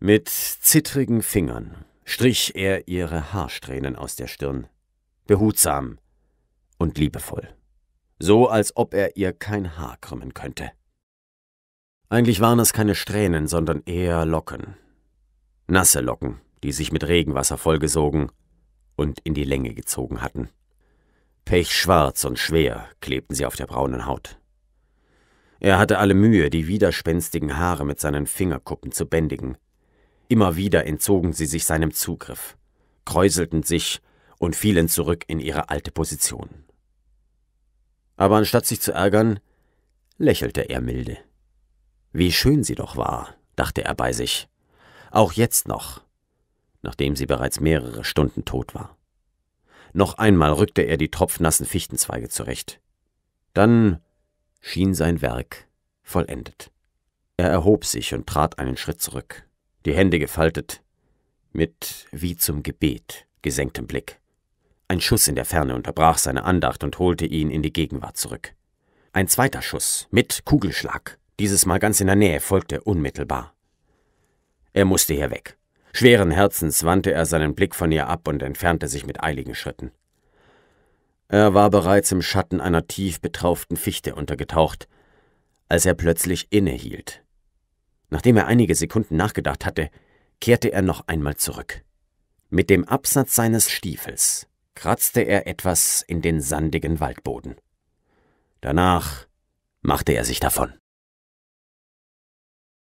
Mit zittrigen Fingern strich er ihre Haarsträhnen aus der Stirn, behutsam und liebevoll, so als ob er ihr kein Haar krümmen könnte. Eigentlich waren es keine Strähnen, sondern eher Locken. Nasse Locken, die sich mit Regenwasser vollgesogen und in die Länge gezogen hatten. Pechschwarz und schwer klebten sie auf der braunen Haut. Er hatte alle Mühe, die widerspenstigen Haare mit seinen Fingerkuppen zu bändigen, Immer wieder entzogen sie sich seinem Zugriff, kräuselten sich und fielen zurück in ihre alte Position. Aber anstatt sich zu ärgern, lächelte er milde. Wie schön sie doch war, dachte er bei sich, auch jetzt noch, nachdem sie bereits mehrere Stunden tot war. Noch einmal rückte er die tropfnassen Fichtenzweige zurecht. Dann schien sein Werk vollendet. Er erhob sich und trat einen Schritt zurück die Hände gefaltet, mit wie zum Gebet gesenktem Blick. Ein Schuss in der Ferne unterbrach seine Andacht und holte ihn in die Gegenwart zurück. Ein zweiter Schuss mit Kugelschlag, dieses Mal ganz in der Nähe, folgte unmittelbar. Er musste hier weg. Schweren Herzens wandte er seinen Blick von ihr ab und entfernte sich mit eiligen Schritten. Er war bereits im Schatten einer tief betrauften Fichte untergetaucht, als er plötzlich innehielt Nachdem er einige Sekunden nachgedacht hatte, kehrte er noch einmal zurück. Mit dem Absatz seines Stiefels kratzte er etwas in den sandigen Waldboden. Danach machte er sich davon.